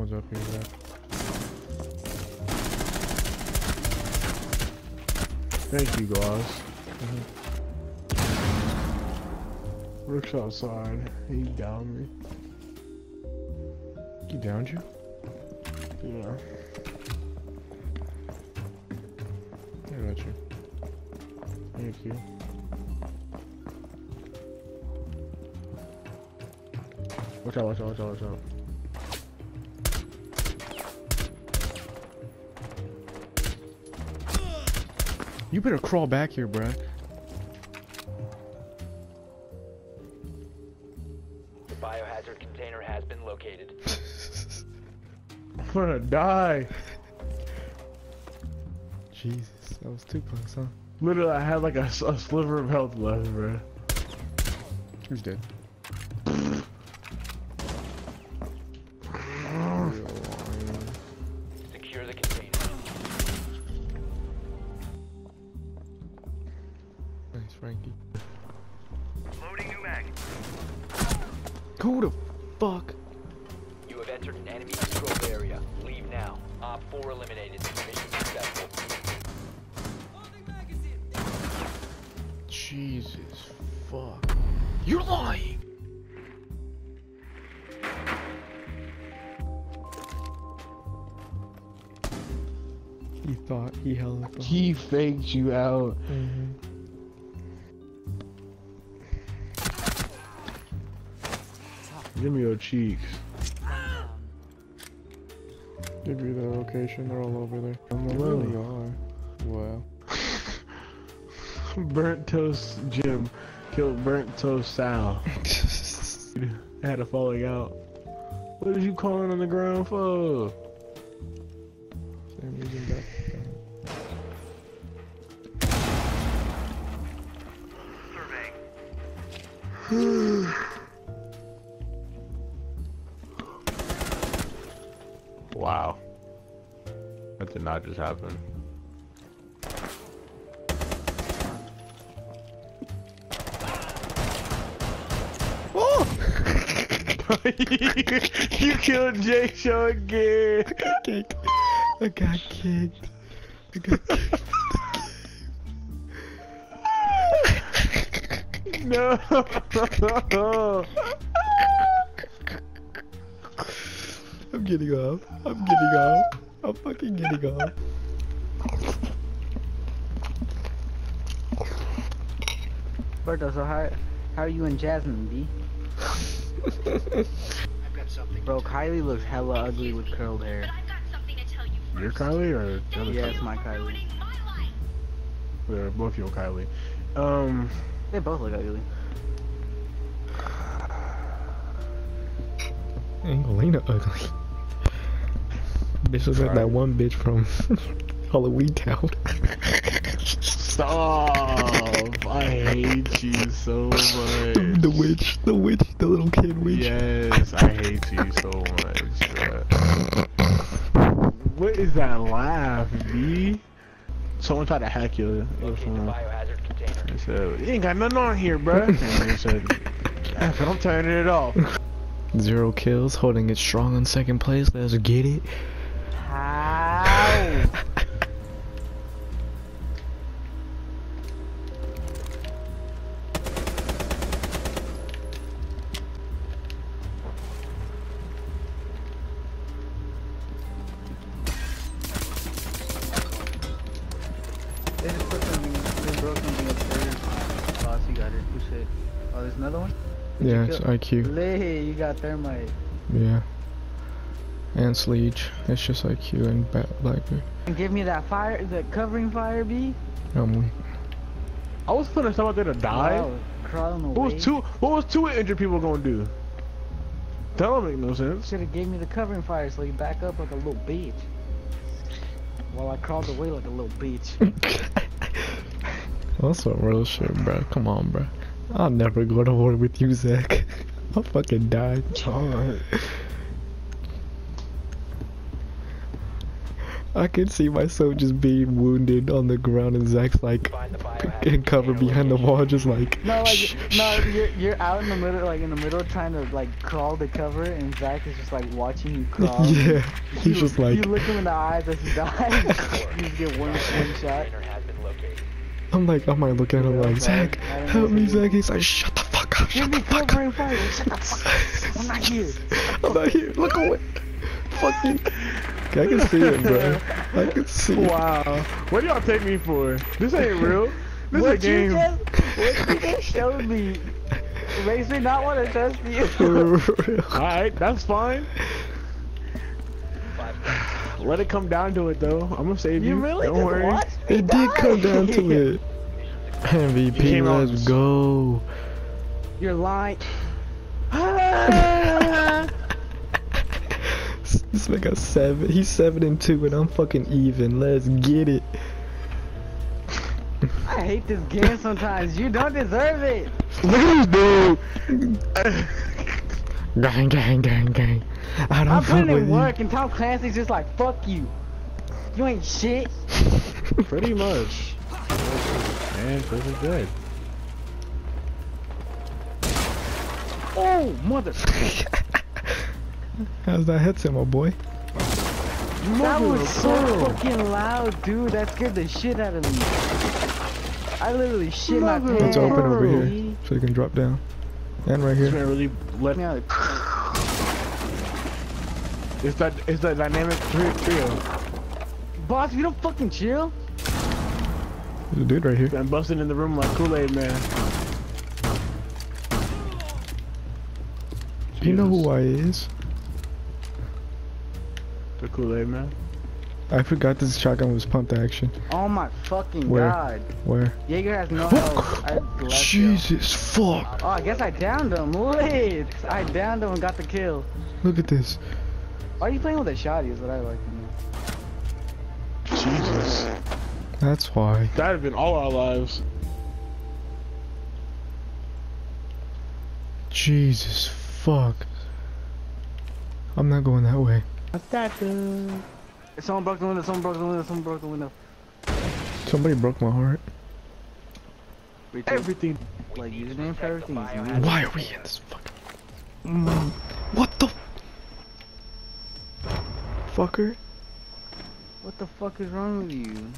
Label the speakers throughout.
Speaker 1: Someone's up here, Zach.
Speaker 2: Thank you, Gloss. Uh-huh. Rick's outside. He downed me.
Speaker 1: He downed you?
Speaker 2: Yeah.
Speaker 1: I got you.
Speaker 2: Thank you. Watch out, watch out, watch out, watch out.
Speaker 1: You better crawl back here, bruh.
Speaker 3: The biohazard container has been located.
Speaker 2: I'm gonna die.
Speaker 1: Jesus, that was two close, huh?
Speaker 2: Literally, I had like a sliver of health left, bro.
Speaker 1: He's dead? Who the fuck?
Speaker 3: You have entered an enemy controlled area. Leave now. Op 4 eliminated. Mission successful.
Speaker 1: Jesus fuck. You're lying! He thought he held it.
Speaker 2: He faked you out.
Speaker 1: Mm-hmm.
Speaker 2: Give me your cheeks.
Speaker 1: Um, give you the location, they're all over there.
Speaker 2: I'm
Speaker 1: They
Speaker 2: alone.
Speaker 1: really are. Wow.
Speaker 2: Burnt toast Jim killed burnt toast Sal. I had a falling out. What is you calling on the ground for?
Speaker 1: Same reason back.
Speaker 4: Surveying.
Speaker 2: That did not just happen. Oh! you killed Jay Show again.
Speaker 1: kicked. I got kicked. I got kicked.
Speaker 2: No.
Speaker 1: I'm getting off. I'm getting off. I'm fucking getting off.
Speaker 5: Berto, so how, how are you and Jasmine, B? Bro, Kylie looks hella ugly with curled hair.
Speaker 2: You're Kylie or the other
Speaker 5: Yeah,
Speaker 2: Kylie?
Speaker 5: it's my Kylie.
Speaker 2: They're both your Kylie. Um,
Speaker 5: They both look ugly.
Speaker 1: Angelina ugly. Bitch looks like that one bitch from Halloween Town.
Speaker 2: stop. I hate you so much.
Speaker 1: the, the witch, the witch, the little kid witch.
Speaker 2: Yes, I hate you so much. bruh. What is that laugh, B? Someone tried to hack you. It was
Speaker 3: Locate the
Speaker 2: someone.
Speaker 3: biohazard container.
Speaker 2: They said, you ain't got nothing on here, bruh. and they said, I'm turning it off.
Speaker 1: Zero kills, holding it strong in second place. Let's get it.
Speaker 5: How? They just put something, they broke something upstairs. Oh, so you got it. Who said? Oh, there's another one?
Speaker 1: Yeah, it's IQ.
Speaker 5: Lay, you got thermite.
Speaker 1: Yeah. And Sledge. It's just IQ and ba Blackbeard.
Speaker 5: And give me that fire, the covering fire, B.
Speaker 1: I'm weak.
Speaker 2: I was putting stuff out there to die.
Speaker 5: Wow, crawling away.
Speaker 2: What was two? What was two injured people gonna do? That don't make no sense.
Speaker 5: Should have gave me the covering fire so you back up like a little bitch. While I crawled away like a little bitch.
Speaker 1: That's some real shit, bro. Come on, bro. I'll never go to war with you, Zach. I'll fucking die.
Speaker 2: Alright.
Speaker 1: I can see myself just being wounded on the ground and Zach's like in cover behind the wall, just like.
Speaker 5: No,
Speaker 1: "Shh,
Speaker 5: like no, you're you're out in the middle, like in the middle, trying to like crawl to cover, and Zach is just like watching you crawl.
Speaker 1: yeah, he's
Speaker 5: You-
Speaker 1: just like.
Speaker 5: you look him in the eyes as he dies. you get one one shot.
Speaker 3: Container has been located.
Speaker 1: I'm like, I might look at him like, Zach, help me, Zach. He's like, shut the fuck up, shut the fuck up.
Speaker 5: Shut the fuck up. I'm not here.
Speaker 1: I'm not here. Look away. Fuck you. Okay, I can see it, bro. I can see it.
Speaker 2: Wow. What do y'all take me for? This ain't real. This is a
Speaker 5: What you
Speaker 2: game.
Speaker 5: just, what you just showed me makes me not want to trust you.
Speaker 2: Alright, that's fine. Let it come down to it though. I'm gonna save you.
Speaker 5: You really
Speaker 2: Don't
Speaker 5: just
Speaker 2: worry.
Speaker 5: watched me
Speaker 1: It did come down to it. MVP, let's go.
Speaker 5: You're lying.
Speaker 1: This man got seven. He's seven and two, and I'm fucking even. Let's get it.
Speaker 5: I hate this game sometimes. You don't deserve it.
Speaker 2: Look at this dude.
Speaker 1: Gang, gang, gang, gang. I don't
Speaker 5: I'm
Speaker 1: fuck
Speaker 5: putting
Speaker 1: with
Speaker 5: in
Speaker 1: you.
Speaker 5: work, and Tom Clancy's just like, fuck you. You ain't shit.
Speaker 2: Pretty much. Man, this is good.
Speaker 5: Oh, mother.
Speaker 1: How's that headset, my boy?
Speaker 5: That was so fucking loud, dude. That scared the shit out of me. I literally shit my
Speaker 2: Mother
Speaker 5: pants.
Speaker 1: It's open over here, so you can drop down. And right
Speaker 2: This
Speaker 1: here.
Speaker 2: man really let.
Speaker 5: Yeah,
Speaker 2: It's that. It's that dynamic tri- trio.
Speaker 5: boss, you don't fucking chill.
Speaker 1: There's a dude right here.
Speaker 2: I'm busting in the room like Kool Aid man.
Speaker 1: You know who I is?
Speaker 2: The Kool Aid man.
Speaker 1: I forgot this shotgun was pumped action.
Speaker 5: Oh my fucking
Speaker 1: Where?
Speaker 5: god.
Speaker 1: Where?
Speaker 5: Jaeger has no health. I left him.
Speaker 1: Jesus fuck!
Speaker 5: Oh, I guess I downed him. Wait, I downed him and got the kill.
Speaker 1: Look at this.
Speaker 5: Why are you playing with a shotty? Is what I like to know.
Speaker 2: Jesus.
Speaker 1: That's why.
Speaker 2: That'd have been all our lives.
Speaker 1: Jesus fuck. I'm not going that way.
Speaker 5: Someone broke the window. Someone broke the window. Someone broke the window.
Speaker 1: Somebody broke my heart.
Speaker 5: Retweet.
Speaker 2: Everything.
Speaker 5: Like, username for everything is
Speaker 3: biohazard
Speaker 1: Why are we in this fucking... Mm, What the... Fucker?
Speaker 5: What the fuck is wrong with you?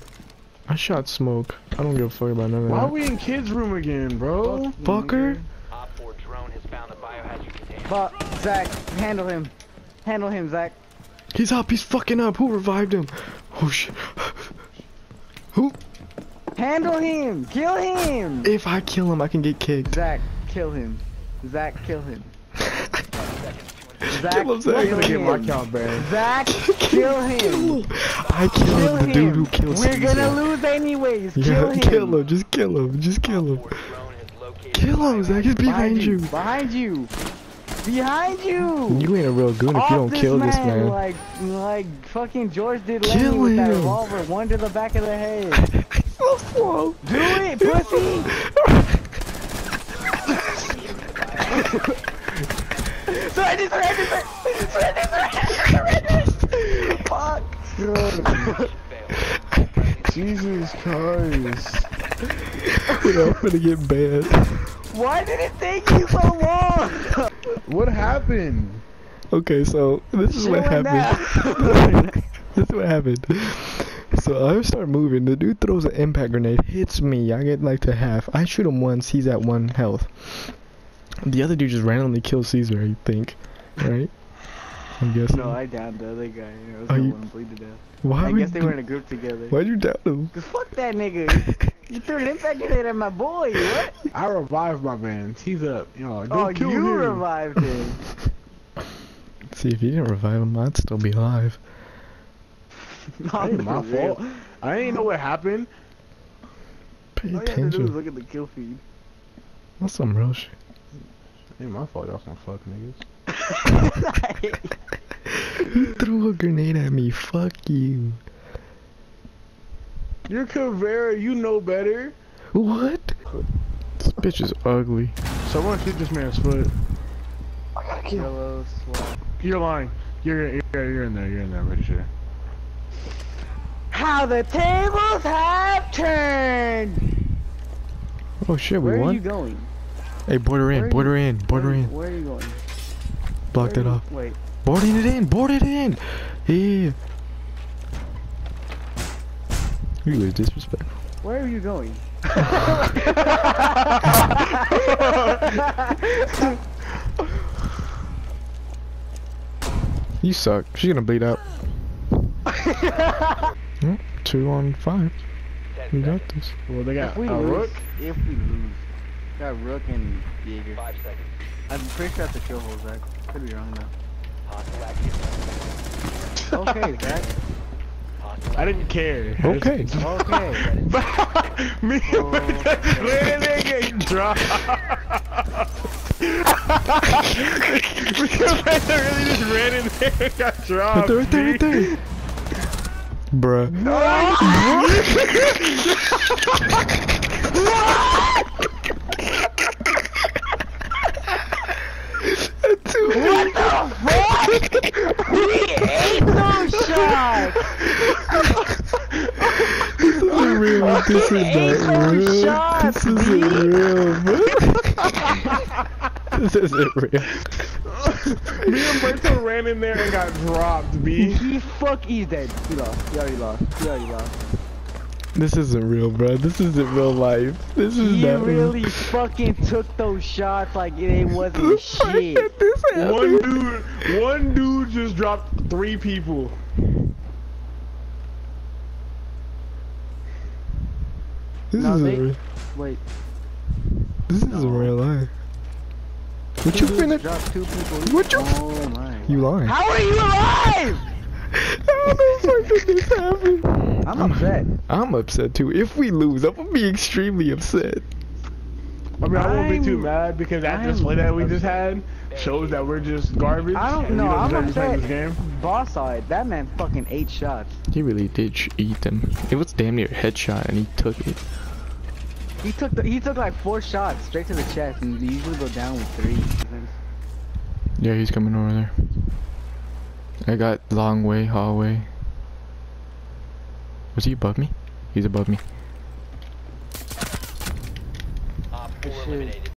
Speaker 1: I shot smoke. I don't give a fuck about none of
Speaker 2: Why are we in kids' room again, bro?
Speaker 1: Fucker?
Speaker 5: nigga.
Speaker 3: Op 4 drone has found the biohazard container.
Speaker 5: But Zach, handle him. Handle him, Zach.
Speaker 1: He's up, he's fucking up. Who revived him? Oh shit. Who?
Speaker 5: Handle him. Kill him.
Speaker 1: If I kill him, I can get kicked.
Speaker 5: Zach, kill him. Zach, kill him. Zach,
Speaker 1: Kill him, Zach.
Speaker 5: Kill
Speaker 2: gonna get my
Speaker 5: him.
Speaker 2: count back.
Speaker 5: Zach, kill him.
Speaker 1: I killed
Speaker 5: Kill
Speaker 1: the dude who
Speaker 5: him.
Speaker 1: killed
Speaker 5: We're gonna lose anyways.
Speaker 1: Yeah,
Speaker 5: Kill him.
Speaker 1: kill him. Just kill him. Just kill him.
Speaker 3: Op 4 drone has located
Speaker 1: Kill him, Zach. He's
Speaker 3: biohazard
Speaker 1: behind you.
Speaker 5: Behind you. Behind you.
Speaker 1: You ain't a real goon if you don't kill this man.
Speaker 5: Like, like fucking George did
Speaker 1: Kill
Speaker 5: with that revolver, one to the back of the head.
Speaker 1: so slow.
Speaker 5: Do it, pussy. surrender, surrender, surrender, surrender, surrender. Fuck.
Speaker 2: Jesus Christ.
Speaker 1: We're gonna get banned.
Speaker 5: Why did it take you so long?
Speaker 2: What happened?
Speaker 1: Okay, so this is what happened. this is what happened. So I start moving. The dude throws an impact grenade, hits me. I get like to half. I shoot him once. He's at one health. The other dude just randomly kills Caesar. I think, right? I'm guessing.
Speaker 5: No, I downed the other guy. I was
Speaker 1: Are
Speaker 5: gonna
Speaker 1: you-
Speaker 5: want to bleed to death.
Speaker 1: Why?
Speaker 5: I guess they were in a group together.
Speaker 1: Why'd you down him?
Speaker 5: Cause fuck that nigga. You threw an impact grenade at my boy. What?
Speaker 2: I revived my man. He's up. You know, go
Speaker 5: Oh,
Speaker 2: kill
Speaker 5: you
Speaker 2: him.
Speaker 5: revived him.
Speaker 1: See, if you didn't revive him, I'd still be alive.
Speaker 2: Oh, that ain't my fault. I ain't know what happened.
Speaker 1: Pay
Speaker 5: All you have to do is
Speaker 1: attention.
Speaker 5: look at the kill feed.
Speaker 1: That's some real shit.
Speaker 2: Ain't my fault. Y'all some fuck niggas.
Speaker 1: He threw a grenade at me. Fuck you.
Speaker 2: You're Caveira. You know better.
Speaker 1: What? This bitch is ugly.
Speaker 2: Someone shoot this man's foot.
Speaker 5: I got Yellow swap.
Speaker 2: You're lying. You're, you're you're in there. You're in there. I'm pretty sure.
Speaker 5: how the tables have turned.
Speaker 1: Oh shit, we
Speaker 5: Where are you going?
Speaker 1: Hey, border in, border in, border
Speaker 5: where,
Speaker 1: in.
Speaker 5: Where are you going?
Speaker 1: Block
Speaker 5: Where
Speaker 1: that
Speaker 5: you-
Speaker 1: off.
Speaker 5: Wait.
Speaker 1: Boarding it in, board it in. Yeah. You was disrespectful.
Speaker 5: Where are you going?
Speaker 1: You suck. She's gonna bleed out. Hmm, Two on five.
Speaker 3: Ten
Speaker 1: We got this.
Speaker 2: Well, they got
Speaker 5: if we
Speaker 2: a
Speaker 5: lose,
Speaker 2: rook.
Speaker 5: if we lose, got Rook and Jaeger.
Speaker 3: Five seconds.
Speaker 5: I'm pretty sure that's a kill hole, Zach. Could be wrong though. Okay, Zach.
Speaker 3: Hostile
Speaker 2: I didn't care.
Speaker 1: Okay.
Speaker 5: Okay.
Speaker 2: Me and oh, Brent just ran in there and getting dropped. because Brent really just ran in there and got
Speaker 1: Right
Speaker 2: dropped.
Speaker 1: there, right there, right there. Bruh.
Speaker 5: what the fuck? we ate those shots.
Speaker 1: This isn't real. This is not real.
Speaker 5: shots,
Speaker 1: This isn't real, bro. this isn't real.
Speaker 2: Me and Brento ran in there and got dropped, B.
Speaker 5: He fuck. He's dead. He lost. He already lost. He already lost.
Speaker 1: This isn't real, bro. This isn't real life. This is
Speaker 5: He
Speaker 1: not
Speaker 5: really
Speaker 1: real.
Speaker 5: fucking took those shots like it wasn't
Speaker 1: Fuck
Speaker 5: shit.
Speaker 2: One dude, one dude just dropped three people.
Speaker 1: This
Speaker 5: No,
Speaker 1: isn't
Speaker 5: they-
Speaker 1: real.
Speaker 5: Wait.
Speaker 1: This isn't
Speaker 5: No.
Speaker 1: real life. What you
Speaker 5: two dudes
Speaker 1: finna?
Speaker 5: dropped two people.
Speaker 1: What you-
Speaker 5: Oh my.
Speaker 1: You lying?
Speaker 5: How are you alive?
Speaker 1: How the fuck did this happen?
Speaker 5: I'm upset.
Speaker 1: I'm upset too. If we lose, I'm gonna be extremely upset.
Speaker 2: I mean, I won't be too mad because that
Speaker 5: I'm
Speaker 2: display that we just had shows that we're just garbage.
Speaker 5: I don't know. I'm
Speaker 2: deserve to play
Speaker 5: upset.
Speaker 2: this game.
Speaker 5: Boss side. That man fucking eight shots.
Speaker 1: He really did eat them. It was damn near a headshot, and he took it.
Speaker 5: He took the, he took like four shots straight to the chest, and you usually go down with three.
Speaker 1: Yeah, he's coming over there. I got long way, hallway. Was he above me? He's above me.
Speaker 3: Op 4
Speaker 5: shit.
Speaker 3: Eliminated.